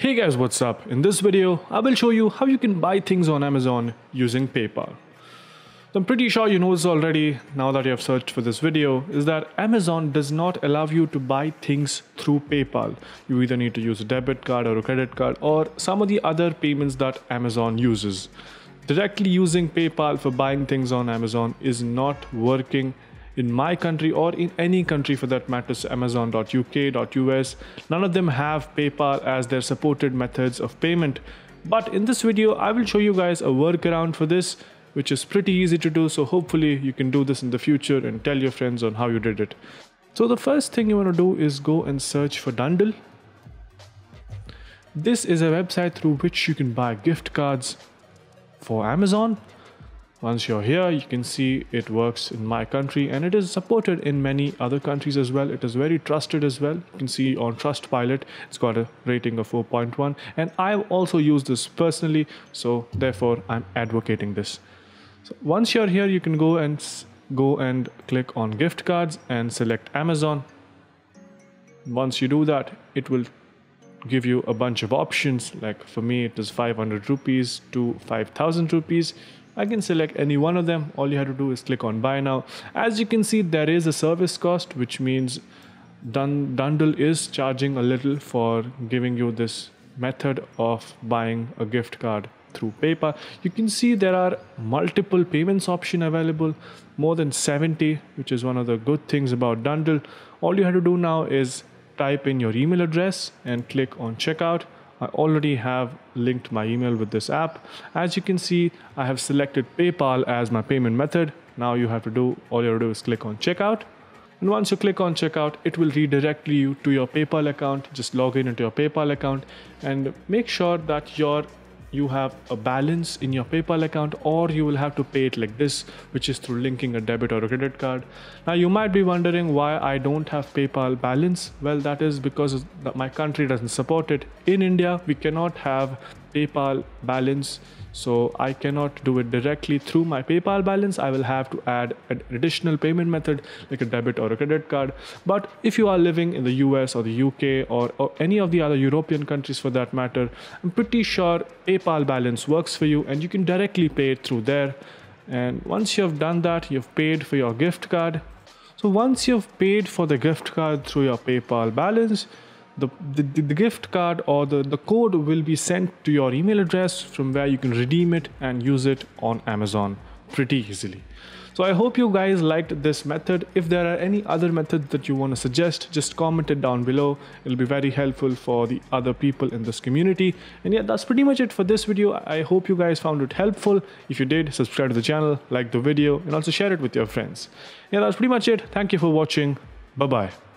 Hey guys, what's up? In this video, I will show you how you can buy things on Amazon using PayPal. I'm pretty sure you know this already now that you have searched for this video is that Amazon does not allow you to buy things through PayPal. You either need to use a debit card or a credit card or some of the other payments that Amazon uses. Directly using PayPal for buying things on Amazon is not working in my country or in any country for that matter, matters amazon.uk.us none of them have paypal as their supported methods of payment. But in this video i will show you guys a workaround for this which is pretty easy to do. So hopefully you can do this in the future and tell your friends on how you did it. So the first thing you want to do is go and search for dundle. This is a website through which you can buy gift cards for amazon once you're here, you can see it works in my country and it is supported in many other countries as well. It is very trusted as well. You can see on Trustpilot, it's got a rating of 4.1 and I've also used this personally. So therefore I'm advocating this. So once you're here, you can go and go and click on gift cards and select Amazon. Once you do that, it will give you a bunch of options. Like for me, it is 500 rupees to 5000 rupees I can select any one of them. All you have to do is click on buy now. As you can see, there is a service cost, which means Dun Dundle is charging a little for giving you this method of buying a gift card through PayPal. You can see there are multiple payments option available, more than 70, which is one of the good things about Dundle. All you have to do now is type in your email address and click on checkout. I already have linked my email with this app. As you can see, I have selected PayPal as my payment method. Now you have to do, all you have to do is click on checkout. And once you click on checkout, it will redirect you to your PayPal account. Just log in into your PayPal account and make sure that your you have a balance in your PayPal account or you will have to pay it like this, which is through linking a debit or a credit card. Now you might be wondering why I don't have PayPal balance. Well, that is because my country doesn't support it. In India, we cannot have PayPal balance so I cannot do it directly through my PayPal balance. I will have to add an additional payment method like a debit or a credit card. But if you are living in the US or the UK or, or any of the other European countries for that matter, I'm pretty sure PayPal balance works for you and you can directly pay it through there. And once you have done that, you've paid for your gift card. So once you've paid for the gift card through your PayPal balance, the, the, the, gift card or the, the code will be sent to your email address from where you can redeem it and use it on Amazon pretty easily. So I hope you guys liked this method. If there are any other methods that you want to suggest, just comment it down below. It'll be very helpful for the other people in this community. And yeah, that's pretty much it for this video. I hope you guys found it helpful. If you did, subscribe to the channel, like the video, and also share it with your friends. Yeah, that's pretty much it. Thank you for watching. Bye-bye.